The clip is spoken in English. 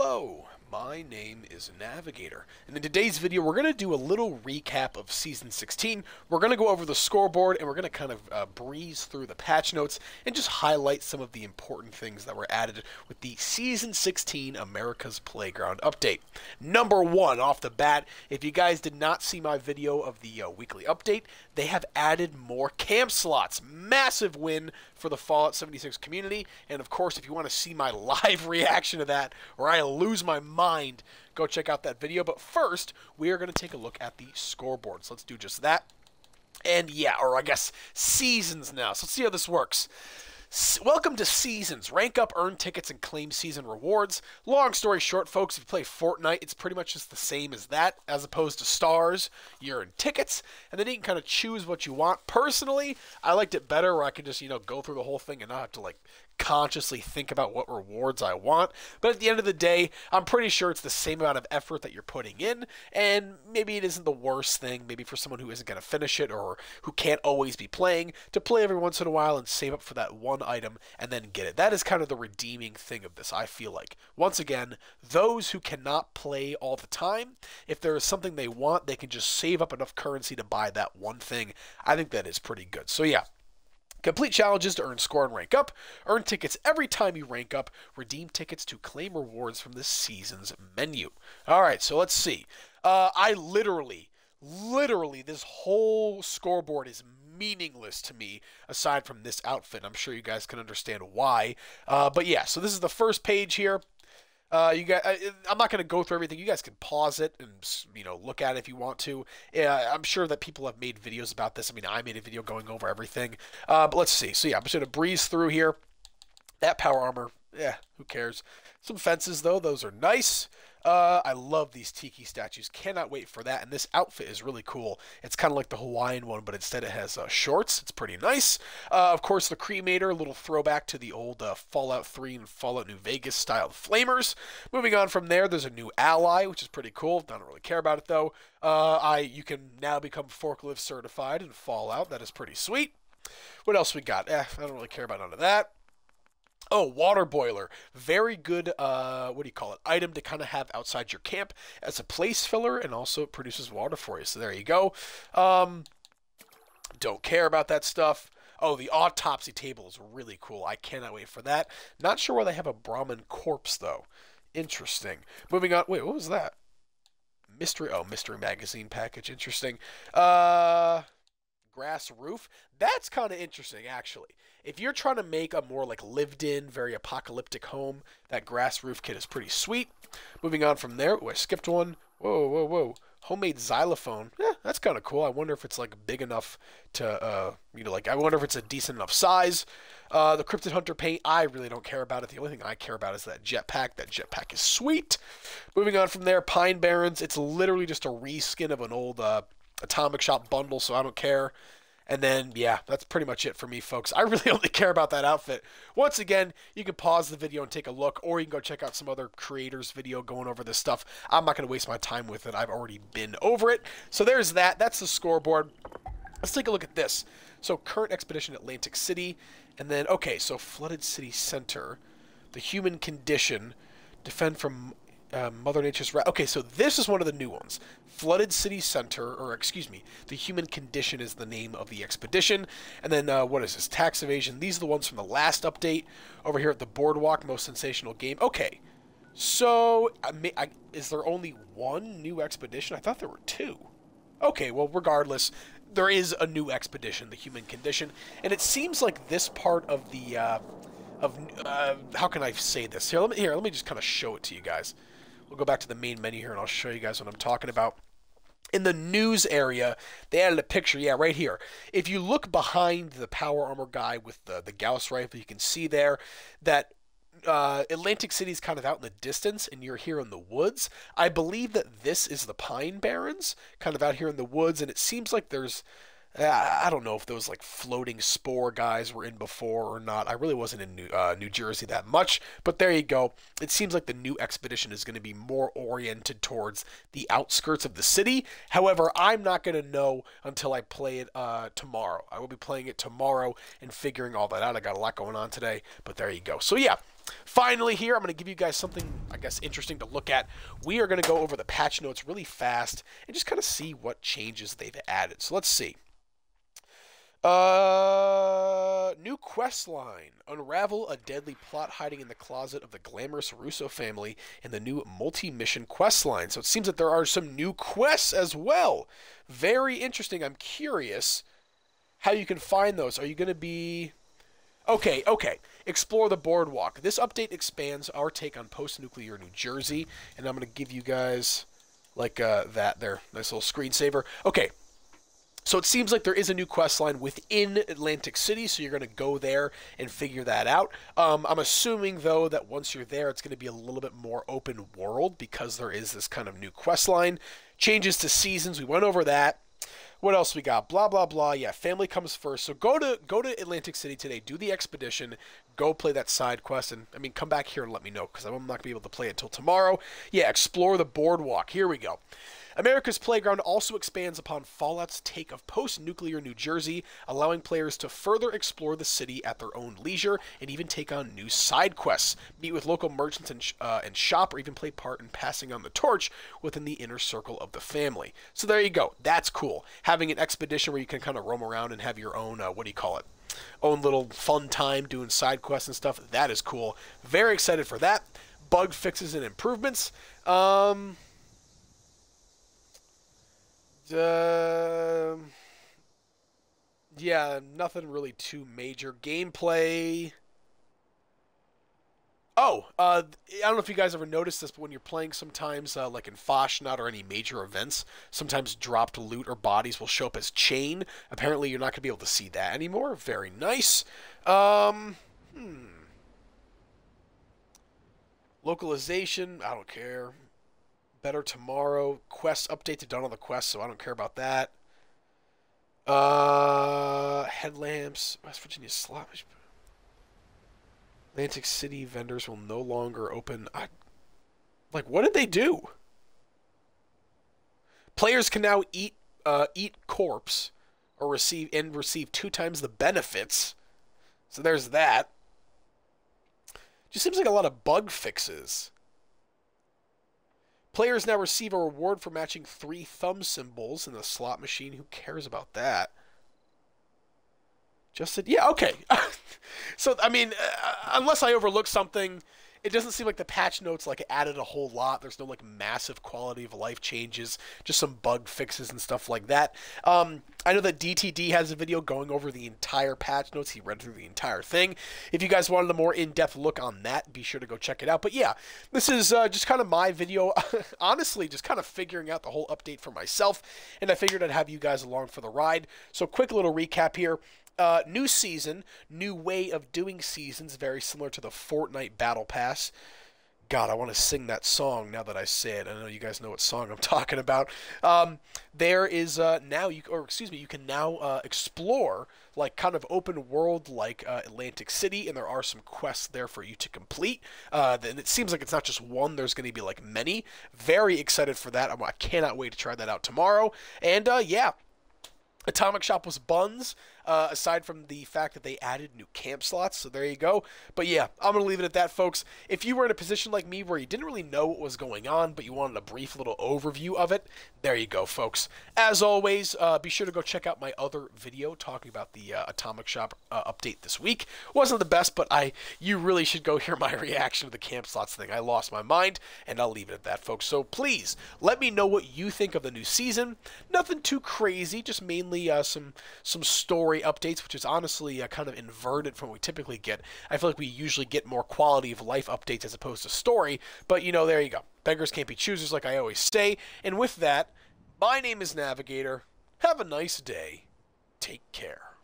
Hello, my name is Navigator, and in today's video we're going to do a little recap of Season 16. We're going to go over the scoreboard and we're going to kind of uh, breeze through the patch notes and just highlight some of the important things that were added with the Season 16 America's Playground update. Number one, off the bat, if you guys did not see my video of the uh, weekly update, they have added more camp slots. Massive win for the Fallout 76 community, and of course if you want to see my live reaction to that, or I lose my mind, go check out that video. But first, we are going to take a look at the scoreboard. So let's do just that. And yeah, or I guess seasons now. So let's see how this works. Welcome to Seasons. Rank up, earn tickets, and claim season rewards. Long story short, folks, if you play Fortnite, it's pretty much just the same as that, as opposed to stars. You earn tickets, and then you can kind of choose what you want. Personally, I liked it better where I could just, you know, go through the whole thing and not have to, like, consciously think about what rewards I want. But at the end of the day, I'm pretty sure it's the same amount of effort that you're putting in, and maybe it isn't the worst thing, maybe for someone who isn't going to finish it or who can't always be playing, to play every once in a while and save up for that one item and then get it. That is kind of the redeeming thing of this, I feel like. Once again, those who cannot play all the time, if there is something they want, they can just save up enough currency to buy that one thing. I think that is pretty good. So yeah, Complete challenges to earn score and rank up. Earn tickets every time you rank up. Redeem tickets to claim rewards from the season's menu. All right, so let's see. Uh, I literally, literally, this whole scoreboard is meaningless to me aside from this outfit. I'm sure you guys can understand why. Uh, but yeah, so this is the first page here. Uh, you got. I'm not going to go through everything. You guys can pause it and you know look at it if you want to. Yeah, I'm sure that people have made videos about this. I mean, I made a video going over everything. Uh, but let's see. So yeah, I'm just going to breeze through here. That power armor, yeah, who cares? Some fences though, those are nice. Uh, I love these tiki statues. Cannot wait for that. And this outfit is really cool. It's kind of like the Hawaiian one, but instead it has uh, shorts. It's pretty nice. Uh, of course, the Cremator, a little throwback to the old uh, Fallout 3 and Fallout New Vegas style flamers. Moving on from there, there's a new ally, which is pretty cool. Don't really care about it though. Uh, I you can now become forklift certified in Fallout. That is pretty sweet. What else we got? Eh, I don't really care about none of that. Oh, water boiler. Very good, uh, what do you call it? Item to kind of have outside your camp as a place filler, and also it produces water for you. So there you go. Um, don't care about that stuff. Oh, the autopsy table is really cool. I cannot wait for that. Not sure why they have a Brahmin corpse, though. Interesting. Moving on. Wait, what was that? Mystery. Oh, mystery magazine package. Interesting. Uh, grass roof. That's kind of interesting, actually. If you're trying to make a more like lived in, very apocalyptic home, that grass roof kit is pretty sweet. Moving on from there, oh, I skipped one. Whoa, whoa, whoa. Homemade xylophone. Yeah, that's kind of cool. I wonder if it's like big enough to, uh, you know, like I wonder if it's a decent enough size. Uh, the Cryptid Hunter paint, I really don't care about it. The only thing I care about is that jetpack. That jetpack is sweet. Moving on from there, Pine Barrens. It's literally just a reskin of an old uh, Atomic Shop bundle, so I don't care. And then, yeah, that's pretty much it for me, folks. I really only care about that outfit. Once again, you can pause the video and take a look, or you can go check out some other creators' video going over this stuff. I'm not going to waste my time with it. I've already been over it. So there's that. That's the scoreboard. Let's take a look at this. So current expedition Atlantic City, and then, okay, so Flooded City Center, the human condition, defend from uh, Mother Nature's wrath. Okay, so this is one of the new ones. Flooded City Center, or excuse me, the Human Condition is the name of the expedition. And then uh, what is this? Tax evasion. These are the ones from the last update over here at the Boardwalk. Most sensational game. Okay, so I may, I, is there only one new expedition? I thought there were two. Okay, well, regardless, there is a new expedition, the Human Condition, and it seems like this part of the uh, of uh, how can I say this? Here, let me here. Let me just kind of show it to you guys. We'll go back to the main menu here and I'll show you guys what I'm talking about. In the news area, they added a picture, yeah, right here. If you look behind the power armor guy with the, the Gauss rifle, you can see there that uh, Atlantic City's kind of out in the distance, and you're here in the woods. I believe that this is the Pine Barrens, kind of out here in the woods, and it seems like there's I, don't know if those like floating spore guys were in before or not. I really wasn't in New, uh, New Jersey that much, but there you go. It seems like the new expedition is going to be more oriented towards the outskirts of the city. However, I'm not going to know until I play it uh, tomorrow. I will be playing it tomorrow and figuring all that out. I got a lot going on today, but there you go. So yeah, Finally, here, I'm going to give you guys something, I guess, interesting to look at. We are going to go over the patch notes really fast and just kind of see what changes they've added. So let's see. Uh, new quest line. Unravel a deadly plot hiding in the closet of the glamorous Russo family in the new multi-mission quest line. So it seems that there are some new quests as well. Very interesting. I'm curious how you can find those. Are you going to be... Okay, okay. Explore the boardwalk. This update expands our take on post-nuclear New Jersey, and I'm going to give you guys like uh, that there. Nice little screensaver. Okay, so it seems like there is a new quest line within Atlantic City, so you're going to go there and figure that out. Um, I'm assuming, though, that once you're there, it's going to be a little bit more open world because there is this kind of new quest line. Changes to seasons, we went over that. What else we got? Blah blah blah. Yeah, family comes first. So go to go to Atlantic City today. Do the expedition. Go play that side quest, and I mean, come back here and let me know because I'm not gonna be able to play until tomorrow. Yeah, explore the boardwalk. Here we go. America's Playground also expands upon Fallout's take of post nuclear New Jersey, allowing players to further explore the city at their own leisure and even take on new side quests, meet with local merchants and, uh, and shop, or even play part in passing on the torch within the inner circle of the family. So there you go. That's cool. Having an expedition where you can kind of roam around and have your own, uh, what do you call it? Own little fun time doing side quests and stuff. That is cool. Very excited for that. Bug fixes and improvements. Um, uh, yeah, nothing really too major. Gameplay. Oh, uh, I don't know if you guys ever noticed this, but when you're playing sometimes, uh, like in Fasnacht or any major events, sometimes dropped loot or bodies will show up as chain. Apparently, you're not going to be able to see that anymore. Very nice. Um, hmm. Localization, I don't care. Better Tomorrow. Quest update to done on the quest, so I don't care about that. Uh, headlamps. West Virginia slot. Atlantic City vendors will no longer open. I, like, what did they do? Players can now eat uh, eat corpse or receive and receive two times the benefits. So there's that. Just seems like a lot of bug fixes. Players now receive a reward for matching three thumb symbols in the slot machine. Who cares about that? Just said, yeah, okay. so, I mean, uh, unless I overlook something, it doesn't seem like the patch notes like added a whole lot. There's no like massive quality of life changes, just some bug fixes and stuff like that. Um, I know that DTD has a video going over the entire patch notes. He read through the entire thing. If you guys wanted a more in-depth look on that, be sure to go check it out. But yeah, this is uh, just kind of my video. Honestly, just kind of figuring out the whole update for myself, and I figured I'd have you guys along for the ride. So quick little recap here. Uh, new season, new way of doing seasons, very similar to the Fortnite Battle Pass. God, I want to sing that song now that I say it. I know you guys know what song I'm talking about. Um, there is uh, now you, or excuse me, you can now uh, explore like kind of open world like uh, Atlantic City, and there are some quests there for you to complete. Uh, and it seems like it's not just one; there's going to be like many. Very excited for that. I cannot wait to try that out tomorrow. And uh, yeah, Atomic Shop was buns, uh, aside from the fact that they added new camp slots. So there you go. But yeah, I'm going to leave it at that, folks. If you were in a position like me where you didn't really know what was going on, but you wanted a brief little overview of it, there you go, folks. As always, uh, be sure to go check out my other video talking about the uh, Atomic Shop uh, update this week. Wasn't the best, but I you really should go hear my reaction to the camp slots thing. I lost my mind, and I'll leave it at that, folks. So please let me know what you think of the new season. Nothing too crazy, just mainly uh, some some story updates, which is honestly uh, kind of inverted from what we typically get. I feel like we usually get more quality of life updates as opposed to story, but you know, there you go. Beggars can't be choosers, like I always say. And with that, my name is Navigator. Have a nice day. Take care.